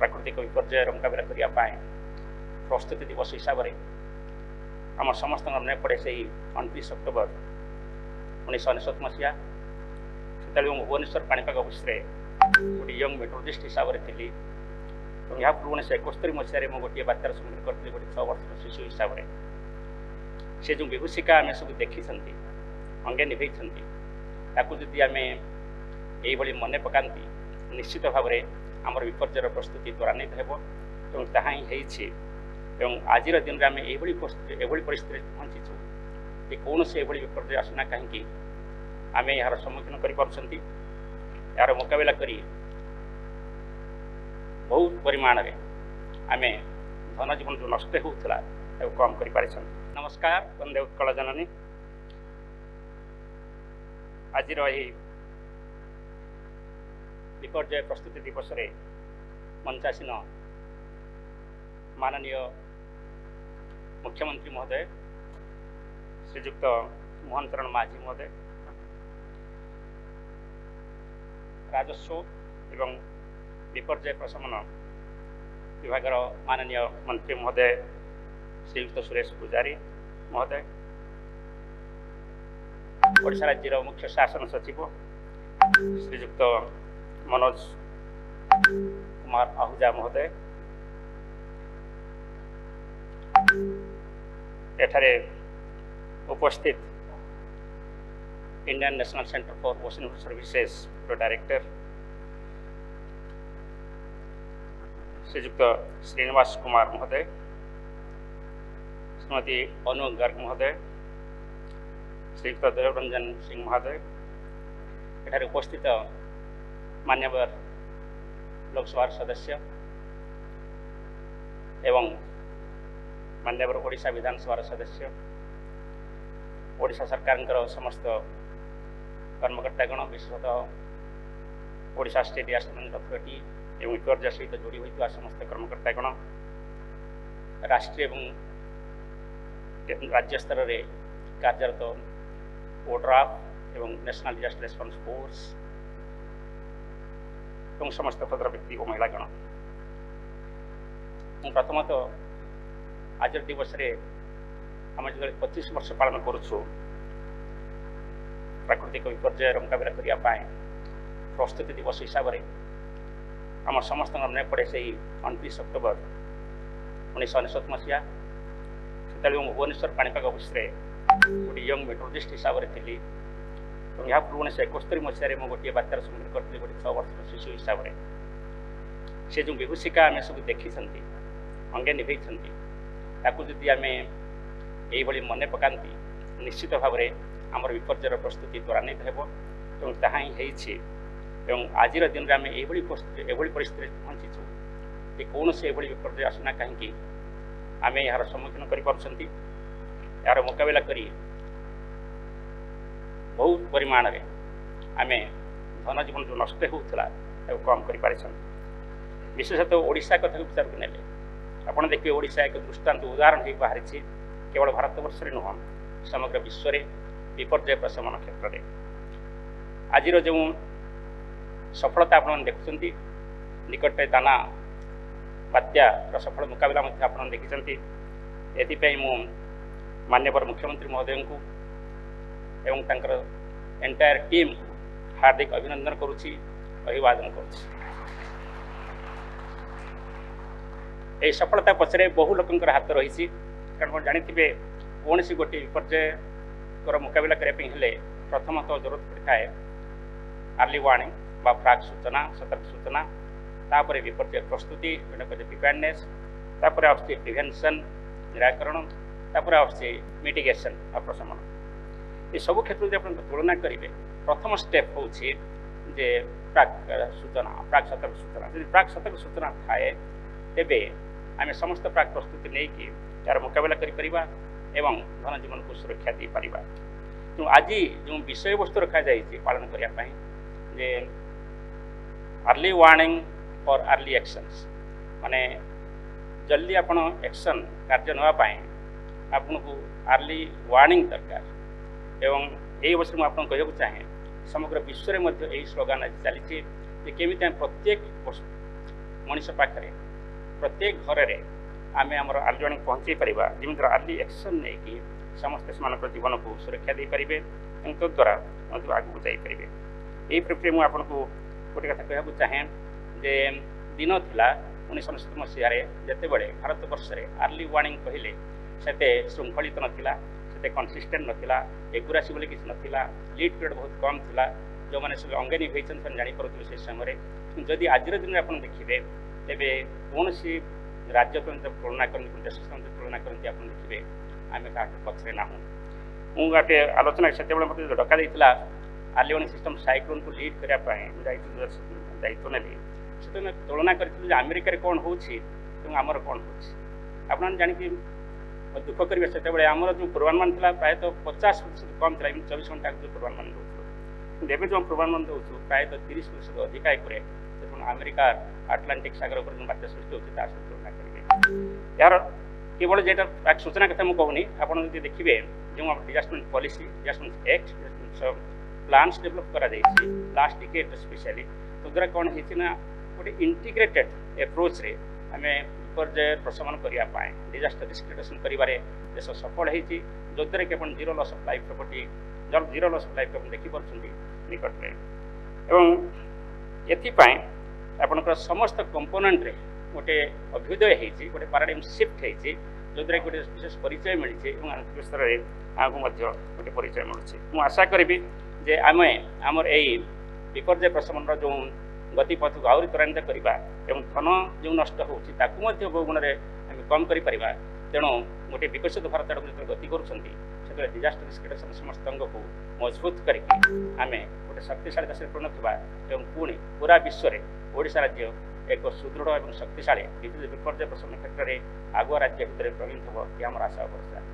ପ୍ରାକୃତିକ ବିପର୍ଯ୍ୟୟର ମୁକାବିଲା କରିବା ପାଇଁ ପ୍ରସ୍ତୁତି ଦିବସ ହିସାବରେ ଆମ ସମସ୍ତଙ୍କ ମନେ ପଡ଼େ ସେହି ଅଣତିରିଶ ଅକ୍ଟୋବର ଉଣେଇଶହ ଅନେଶ୍ୱତ ମସିହା ସେତେବେଳେ ମୁଁ ଭୁବନେଶ୍ୱର ପାଣିପାଗ ଅଫିସରେ ଗୋଟିଏ ୟଙ୍ଗ ମେଟ୍ରୋଲୋଜିଷ୍ଟ ହିସାବରେ ଥିଲି ଏବଂ ଏହା ପୂର୍ବରୁ ଉଣେଇଶହ ଏକସ୍ତରୀ ମସିହାରେ ମୁଁ ଗୋଟିଏ ବାତ୍ୟାର ସମ୍ମୁଖୀନ କରିଥିଲି ଗୋଟିଏ ଛଅ ବର୍ଷର ଶିଶୁ ହିସାବରେ ସେ ଯେଉଁ ବିଭୂଷିକା ଆମେ ସବୁ ଦେଖିଛନ୍ତି ଅଙ୍ଗେ ନିଭେଇଛନ୍ତି ତାକୁ ଯଦି ଆମେ ଏଇଭଳି ମନେ ପକାନ୍ତି ନିଶ୍ଚିତ ଭାବରେ ଆମର ବିପର୍ଯ୍ୟୟର ପ୍ରସ୍ତୁତି ତ୍ୱରାନ୍ୱିତ ହେବ ଏବଂ ତାହା ହିଁ ହେଇଛି ଏବଂ ଆଜିର ଦିନରେ ଆମେ ଏଭଳି ଏଭଳି ପରିସ୍ଥିତିରେ ପହଞ୍ଚିଛୁ ଯେ କୌଣସି ଏଭଳି ବିପର୍ଯ୍ୟୟ ଆସୁନା କାହିଁକି ଆମେ ଏହାର ସମ୍ମୁଖୀନ କରିପାରୁଛନ୍ତି ଏହାର ମୁକାବିଲା କରି ବହୁ ପରିମାଣରେ ଆମେ ଧନଜୀବନ ଯେଉଁ ନଷ୍ଟ ହେଉଥିଲା ତାକୁ କମ୍ କରିପାରିଛନ୍ତି ନମସ୍କାର ବନ୍ଦେ ଉତ୍କଳ ଜନନୀ ଆଜିର ଏହି विपर्या प्रस्तुति दिवसर मञ्चासीन माननीय मुख्यमंत्री महोदय श्रीजुक्त मोहन चरण माझी महोदय राजस्व एवं विपर्य प्रशमन विभाग माननीय मंत्री महोदय श्रीयुक्त सुरेश पुजारी महोदय ओडा राज्य मुख्य शासन सचिव श्रीक्त মনোজ কুমার আহুজা মহোদয় এখানে উপস্থিত Indian National Centre for Ocean Services director শ্রীযুক্ত শ্রীনিবাস কুমার মহোদয় শ্রীমতী অনু গার্গ মহোদয় শ্রীযুক্ত দেবরঞ্জন সিং মহোদয় এখানে উপস্থিত মান্যবর লোকসভার সদস্য এবং মান্যবর ओडा বিধানসভার সদস্য ओडा सरकार সমস্ত কর্মকর্তাগণ বিশেষত ओडा স্টেট आसमेंट अथोरिटी এবং বিপর্যয় সহিত জড়ি হয়ে সমস্ত কর্মকর্তাগণ রাষ্ট্রীয় এবং রাজ্য স্তরের কার্যরত ওড্রাফ এবং ন্যাশনাল ডিজাস্টার রেসপন্স ফোর্স ଏବଂ ସମସ୍ତ ଭଦ୍ର ବ୍ୟକ୍ତି ଓ ମହିଳାଗଣ ମୁଁ ପ୍ରଥମତଃ ଆଜିର ଦିବସରେ ଆମେ ଯେତେବେଳେ ପଚିଶ ବର୍ଷ ପାଳନ କରୁଛୁ ପ୍ରାକୃତିକ ବିପର୍ଯ୍ୟୟର ମୁକାବିଲା କରିବା ପାଇଁ ପ୍ରସ୍ତୁତି ଦିବସ ହିସାବରେ ଆମ ସମସ୍ତଙ୍କ ମନେ ପଡ଼େ ସେହି ଅଣତିରିଶ ଅକ୍ଟୋବର ଉଣେଇଶହ ଅନେଶ୍ୱତ ମସିହା ସେତେବେଳେ ମୁଁ ଭୁବନେଶ୍ୱର ପାଣିପାଗ ଅଫିସରେ ଗୋଟିଏ ୟଙ୍ଗ ମେଟ୍ରୋଲୋଜିଷ୍ଟ ହିସାବରେ ଥିଲି ଏହା ପୂର୍ବରୁ ଉଣେଇଶହ ଏକସ୍ତରି ମସିହାରେ ମୁଁ ଗୋଟିଏ ବାତ୍ୟାର ସମ୍ମୁଖୀନ କରିଥିଲି ଗୋଟେ ଛଅ ବର୍ଷ ଶିଶୁ ହିସାବରେ ସେ ଯେଉଁ ବିଭୂଷିକା ଆମେ ସବୁ ଦେଖିଛନ୍ତି ଅଙ୍ଗେ ନିଭେଇଛନ୍ତି ତାକୁ ଯଦି ଆମେ ଏଇଭଳି ମନେ ପକାନ୍ତି ନିଶ୍ଚିତ ଭାବରେ ଆମର ବିପର୍ଯ୍ୟୟର ପ୍ରସ୍ତୁତି ତ୍ୱରାନ୍ୱିତ ହେବ ଏବଂ ତାହା ହିଁ ହେଇଛି ଏବଂ ଆଜିର ଦିନରେ ଆମେ ଏଇଭଳି ଏଭଳି ପରିସ୍ଥିତିରେ ପହଞ୍ଚିଛୁ ଯେ କୌଣସି ଏଭଳି ବିପର୍ଯ୍ୟୟ ଆସୁନା କାହିଁକି ଆମେ ଏହାର ସମ୍ମୁଖୀନ କରିପାରୁଛନ୍ତି ଏହାର ମୁକାବିଲା କରି ବହୁ ପରିମାଣରେ ଆମେ ଧନଜୀବନ ଯେଉଁ ନଷ୍ଟ ହେଉଥିଲା ତାକୁ କମ୍ କରିପାରିଛନ୍ତି ବିଶେଷତଃ ଓଡ଼ିଶା କଥାକୁ ବିଚାରକୁ ନେଲେ ଆପଣ ଦେଖିବେ ଓଡ଼ିଶା ଏକ ଦୃଷ୍ଟାନ୍ତ ଉଦାହରଣ ହୋଇ ବାହାରିଛି କେବଳ ଭାରତବର୍ଷରେ ନୁହଁ ସମଗ୍ର ବିଶ୍ୱରେ ବିପର୍ଯ୍ୟୟ ପ୍ରଶମନ କ୍ଷେତ୍ରରେ ଆଜିର ଯେଉଁ ସଫଳତା ଆପଣମାନେ ଦେଖୁଛନ୍ତି ନିକଟରେ ଦାନା ବାତ୍ୟାର ସଫଳ ମୁକାବିଲା ମଧ୍ୟ ଆପଣ ଦେଖିଛନ୍ତି ଏଥିପାଇଁ ମୁଁ ମାନ୍ୟବର ମୁଖ୍ୟମନ୍ତ୍ରୀ ମହୋଦୟଙ୍କୁ एंटायर टीम हार्दिक अभिनंदन करुच्ची कर सफलता पचर बहु लोक हाथ रही कौन जानते कौन सी गोटे विपर्यर मुकबिला करने तो जरूरत पड़ता है अर्ली वार्णिंग फ्राक सूचना सतर्क सूचना तापर विपर्य प्रस्तुति जो कहते प्रिभेनसन निराकरण तापर आसगेसन प्रशमन ଏସବୁ କ୍ଷେତ୍ରରେ ଆପଣ ତୁଳନା କରିବେ ପ୍ରଥମ ଷ୍ଟେପ୍ ହେଉଛି ଯେ ପ୍ରାକ୍ ସୂଚନା ପ୍ରାକ୍ ସତର୍କ ସୂଚନା ଯଦି ପ୍ରାକ୍ ସତର୍କ ସୂଚନା ଥାଏ ତେବେ ଆମେ ସମସ୍ତ ପ୍ରାକ୍ ପ୍ରସ୍ତୁତି ନେଇକି ତା'ର ମୁକାବିଲା କରିପାରିବା ଏବଂ ଧନଜୀବନକୁ ସୁରକ୍ଷା ଦେଇପାରିବା ତେଣୁ ଆଜି ଯେଉଁ ବିଷୟବସ୍ତୁ ରଖାଯାଇଛି ପାଳନ କରିବା ପାଇଁ ଯେ early warning for early actions ମାନେ ଜଲ୍ଦି ଆପଣ ଆକ୍ସନ୍ କାର୍ଯ୍ୟ ନେବା ପାଇଁ ଆପଣଙ୍କୁ ଆର୍ଲି ୱାର୍ଣ୍ଣିଂ ଦରକାର एवं अवसर में आपको चाहे समग्र विश्व में स्लोगान आज चलती कि प्रत्येक मनुष्य पाखे प्रत्येक घर में आम आम आर्जन पहुँचे पार जमीन आर्ली एक्शन नहीं कि समस्ते जीवन को सुरक्षा दे पारे तद्वारा तो आगे जापर यही प्रक्रिया मुझे आपको गोटे कथा कह चाहे जे दिन था उन्नीस मसीह जिते बड़े भारत बर्ष आर्ली वार्णिंग कहले से श्रृंखलित नाला ଏତେ କନସିଷ୍ଟେଣ୍ଟ ନଥିଲା ଏଗୁରାସି ବୋଲି କିଛି ନଥିଲା ଲିଡ୍ ପିରିୟଡ଼ ବହୁତ କମ୍ ଥିଲା ଯେଉଁମାନେ ସବୁ ଅଙ୍ଗେନୀ ହୋଇଛନ୍ତି ସେମାନେ ଜାଣିପାରୁଥିଲେ ସେ ସମୟରେ ଯଦି ଆଜିର ଦିନରେ ଆପଣ ଦେଖିବେ ତେବେ କୌଣସି ରାଜ୍ୟ ପର୍ଯ୍ୟନ୍ତ ତୁଳନା କରନ୍ତି ଦେଶ ସହିତ ତୁଳନା କରନ୍ତି ଆପଣ ଦେଖିବେ ଆମେ କାହାକୁ ପଛରେ ନାହୁଁ ମୁଁ ଗୋଟେ ଆଲୋଚନା ସେତେବେଳେ ମୋତେ ଡକା ଦେଇଥିଲା ଆଲିଓନି ସିଷ୍ଟମ୍ ସାଇକ୍ଲୋନ୍କୁ ଲିଡ୍ କରିବା ପାଇଁ ମୁଁ ଯାଇଥିଲି ଦାୟିତ୍ୱ ନେଲି ସେତେବେଳେ ତୁଳନା କରିଥିଲୁ ଯେ ଆମେରିକାରେ କ'ଣ ହେଉଛି ଏବଂ ଆମର କ'ଣ ହେଉଛି ଆପଣମାନେ ଜାଣିକି અડુક પર વર્ષે તેબળે આમરો જો પ્રવાહમાન થલા પ્રાયત 50 કિલોમીટર કમ ડ્રાઇવિંગ 24 કલાક જો પ્રવાહમાન રહે દેવે જો પ્રવાહમાન જોછો પ્રાયત 30 કિલોમીટર અધિકાય કરે તો અમેરિકા એટલાન્ટિક સાગર ઉપર દુનિયા બાંધ્યા સ્થિતિ હોતી તાસો ના કરી બે યાર કેવળ જેટા એક સૂચના કથા હું કહું ની આપણ જો દેખીબે જો ડિસસ્મેન્ટ પોલિસી જેસન એક્ટ પ્લાન્સ ડેવલપ કરા જઈ છે પ્લાસ્ટિક કે સ્પેશિયલી તુદરા કોણ હિસિના કોડ ઇન્ટિગ્રેટેડ એપ્રોચ રે અમે পর্যায়ে প্রশমন করা ডিজাস্টর রিস্ক রিডকশন করবার দেশ সফল হয়েছি যদ্বারা কি আপনার zero loss of life property zero loss of life আপনার দেখিপারছেন নিকটরে এবং এপাই আপনার সমস্ত কম্পোনেন্টরে গোটে অভ্যুদয় হয়েছি গোটে প্যারাডিম সিফ্ট হয়েছি যদ্বারা গোটে বিশেষ পরিচয় মিছে এবং আন্তর্জাতিক স্তরের আমাকে গোটে পরিচয় মিলুছে মু আশা করবি যে আমি আমার এই বিপর্যয় প্রশমনর যে গতিপথকে আহরি ত্বরান্বিত করা ଏବଂ ଧନ ଯେଉଁ ନଷ୍ଟ ହେଉଛି ତାକୁ ମଧ୍ୟ ବହୁଗୁଣରେ ଆମେ କମ୍ କରିପାରିବା ତେଣୁ ଗୋଟିଏ ବିକଶିତ ଭାରତ ଆଡ଼କୁ ଯେତେବେଳେ ଗତି କରୁଛନ୍ତି ସେତେବେଳେ ଡିଜାଷ୍ଟର ରିସ୍କ ସମସ୍ତଙ୍କୁ ମଜବୁତ କରିକି ଆମେ ଗୋଟେ ଶକ୍ତିଶାଳୀ ଦେଶରେ ପରିଣତ ହେବା ଏବଂ ପୁଣି ପୁରା ବିଶ୍ୱରେ ଓଡ଼ିଶା ରାଜ୍ୟ ଏକ ସୁଦୃଢ଼ ଏବଂ ଶକ୍ତିଶାଳୀ ବିପର୍ଯ୍ୟୟ ପ୍ରଶମନ କ୍ଷେତ୍ରରେ ଆଗୁଆ ରାଜ୍ୟ ଭିତରେ ପ୍ରବୀଣ ହେବ ଏହା ଆମର ଆଶା ଭରସା